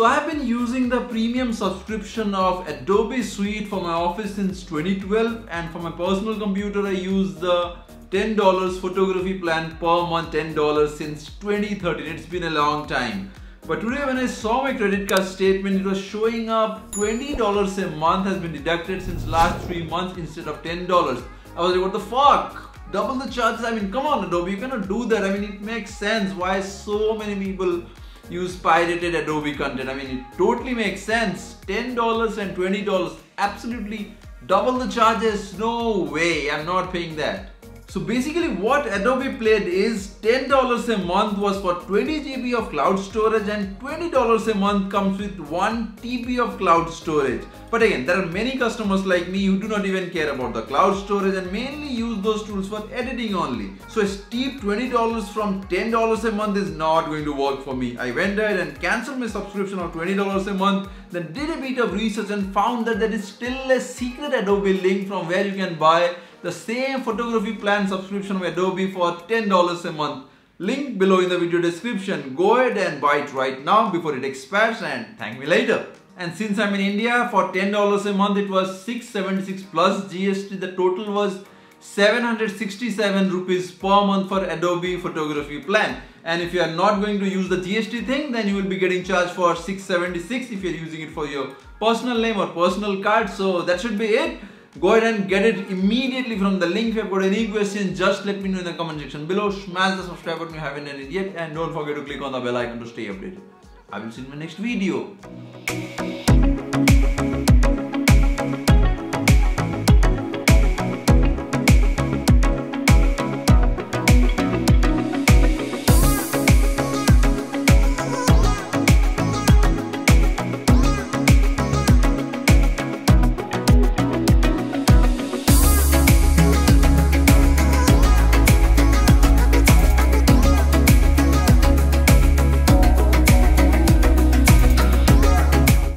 So I have been using the premium subscription of Adobe Suite for my office since 2012 and for my personal computer I use the $10 photography plan per month $10 since 2013 it's been a long time. But today when I saw my credit card statement it was showing up $20 a month has been deducted since last 3 months instead of $10 I was like what the fuck? Double the charges? I mean come on Adobe you cannot do that. I mean it makes sense. Why so many people use pirated Adobe content. I mean it totally makes sense. $10 and $20 absolutely double the charges. No way. I'm not paying that so basically what Adobe played is $10 a month was for 20 GB of cloud storage and $20 a month comes with 1 TB of cloud storage. But again, there are many customers like me who do not even care about the cloud storage and mainly use those tools for editing only. So a steep $20 from $10 a month is not going to work for me. I went ahead and canceled my subscription of $20 a month, then did a bit of research and found that there is still a secret Adobe link from where you can buy the same photography plan subscription of Adobe for $10 a month. Link below in the video description. Go ahead and buy it right now before it expires and thank me later. And since I'm in India, for $10 a month it was 676 plus GST. The total was 767 rupees per month for Adobe photography plan. And if you are not going to use the GST thing, then you will be getting charged for 676 if you're using it for your personal name or personal card. So that should be it go ahead and get it immediately from the link. If you've got any questions just let me know in the comment section below. Smash the subscribe button if you haven't done it yet. And don't forget to click on the bell icon to stay updated. I will see you in my next video